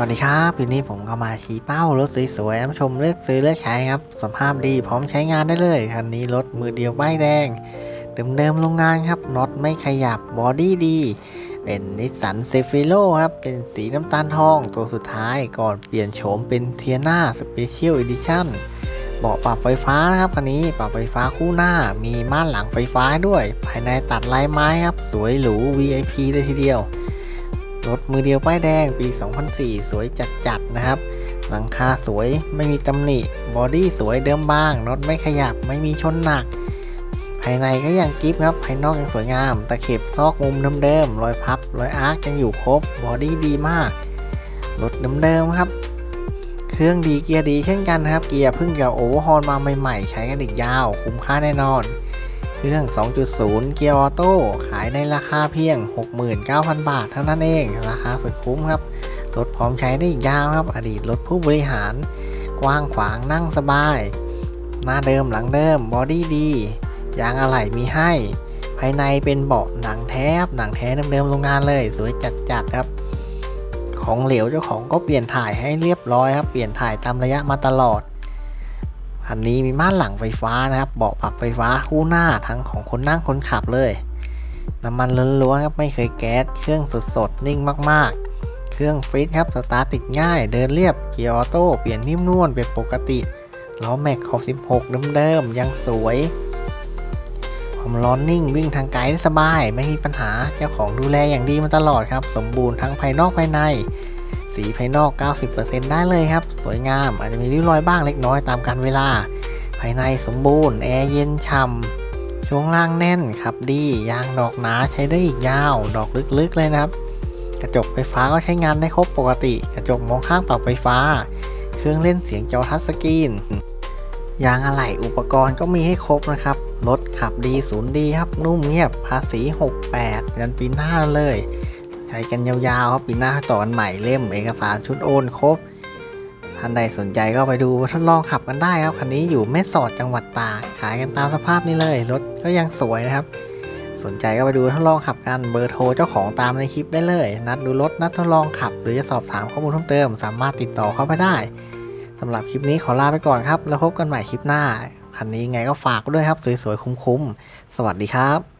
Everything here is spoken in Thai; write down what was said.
สวัสดีครับวันนี้ผมก็มาชี้เป้ารถสวยๆนำชมเลือกซื้อเลือกใช้ครับ สภาพดีพร้อมใช้งานได้เลย คันนี้รถมือเดียวป้ายแดง เดิมๆโรงงานครับ น็อตไม่ขยับบอดี้ดี เป็นนิสสัน Cefiro ครับ เป็นสีน้ำตาลทอง ตัวสุดท้ายก่อนเปลี่ยนโฉมเป็น Teana special edition เบาะปรับไฟฟ้านะครับคันนี้ปรับไฟฟ้าคู่หน้า มีม่านหลังไฟฟ้าด้วย ภายในตัดลายไม้ครับ สวยหรู VIP เลยทีเดียว รถมือเดียวป้ายแดงปี 2004 สวยจัดๆนะครับ หลังคาสวยไม่มีตำหนิ บอดี้สวยเดิมบางน็อตไม่ขยับไม่มีชนหนัก ภายในก็ยังกริบครับ ภายนอกยังสวยงาม ตะเข็บซอกมุมเดิมๆรอยพับ รอย arc ยังอยู่ครบ บอดี้ดีมาก รถเดิมๆครับเครื่องดีเกียร์ดีเช่นกันนะครับ เกียร์เพิ่งจะ overhaul มาใหม่ๆ ใช้กันอีกยาว คุ้มค่าแน่นอน เครื่อง 2.0 เกียร์ออโต้ขายในราคาเพียง 69,000 บาทเท่านั้นเอง ราคาสุดคุ้มครับ รถพร้อมใช้ได้อีกยาวครับ อดีตรถผู้บริหาร กว้างขวางนั่งสบาย หน้าเดิมหลังเดิม บอดี้ดี ยางอะไหล่มีให้ ภายในเป็นเบาะหนังแท้ครับหนังแท้เดิมๆโรงงานเลย สวยจัดๆครับ ของเหลวเจ้าของก็เปลี่ยนถ่ายให้เรียบร้อยครับ เปลี่ยนถ่ายตามระยะมาตลอด คันนี้มีม่านหลังไฟฟ้านะครับ เบาะปรับไฟฟ้าคู่หน้าทั้งของคนนั่งคนขับเลย น้ำมันล้วนๆครับไม่เคยแก๊ส เครื่องสดๆนิ่งมากๆ เครื่องฟิตครับสตาร์ทติดง่าย เดินเรียบ เกียร์ออโต้เปลี่ยนนิ่มนวลเป็นปกติล้อแม็กขอบ16 เดิมๆ ยังสวย ความร้อนนิ่งวิ่งทางไกลได้สบาย ไม่มีปัญหาเจ้าของดูแลอย่างดีมาตลอดครับ สมบูรณ์ทั้งภายนอกภายใน สีภายนอก 90%ได้เลยครับ สวยงาม อาจจะมีริ้วรอยบ้างเล็กน้อยตามกาลเวลา ภายในสมบูรณ์ แอร์เย็นฉ่ำช่วงล่างแน่นขับดี ยางดอกหนาใช้ได้อีกยาว ดอกลึกๆเลยนะครับ กระจกไฟฟ้าก็ใช้งานได้ครบปกติ กระจกมองข้างปรับไฟฟ้า เครื่องเล่นเสียงจอทัชสกรีนยางอะไหล่อุปกรณ์ก็มีให้ครบนะครับ รถขับดีศูนย์ดีครับ นุ่มเงียบภาษี 68ยันปีหน้าเลย ใช้กันยาวๆครับปีหน้าต่อกันใหม่เล่มเอกสารชุดโอนครบท่านใดสนใจก็ไปดูทดลองขับกันได้ครับคันนี้อยู่แม่สอดจังหวัดตากขายกันตามสภาพนี้เลยรถก็ยังสวยนะครับ สนใจก็ไปดูทดลองขับกันเบอร์โทรเจ้าของตามในคลิปได้เลย นัดดูรถนัดทดลองขับ หรือจะสอบถามข้อมูลเพิ่มเติม สามารถติดต่อเข้าไปได้สำหรับคลิปนี้ขอลาไปก่อนครับ แล้วพบกันใหม่คลิปหน้าคันนี้ไงก็ฝากด้วยครับ สวยๆคุ้มๆสวัสดีครับ